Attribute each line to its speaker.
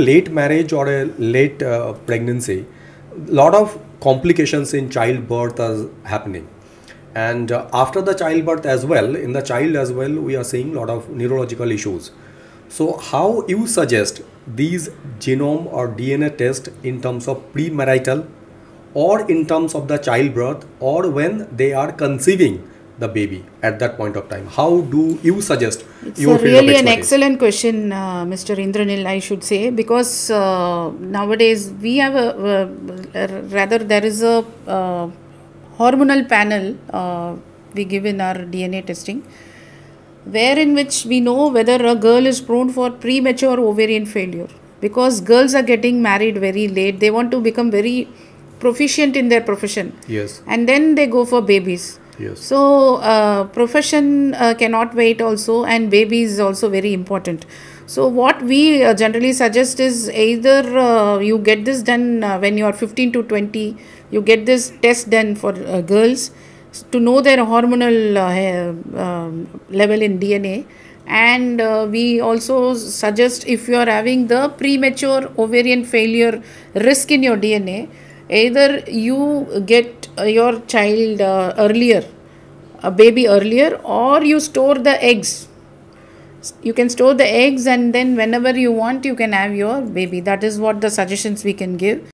Speaker 1: late marriage or a late uh, pregnancy, lot of complications in childbirth are happening. And uh, after the childbirth as well, in the child as well, we are seeing lot of neurological issues. So how you suggest these genome or DNA test in terms of premarital or in terms of the childbirth or when they are conceiving the baby at that point of time? How do you suggest
Speaker 2: It's really an excellent question, uh, Mr. Indranil, I should say, because uh, nowadays we have a, uh, rather there is a uh, hormonal panel uh, we give in our DNA testing, where in which we know whether a girl is prone for premature ovarian failure. Because girls are getting married very late, they want to become very proficient in their profession,
Speaker 1: Yes,
Speaker 2: and then they go for babies.
Speaker 1: Yes.
Speaker 2: So, uh, profession uh, cannot wait also, and baby is also very important. So, what we uh, generally suggest is either uh, you get this done uh, when you are 15 to 20, you get this test done for uh, girls to know their hormonal um, level in DNA. And uh, we also suggest if you are having the premature ovarian failure risk in your DNA, either you get your child uh, earlier a baby earlier or you store the eggs. You can store the eggs and then whenever you want you can have your baby. That is what the suggestions we can give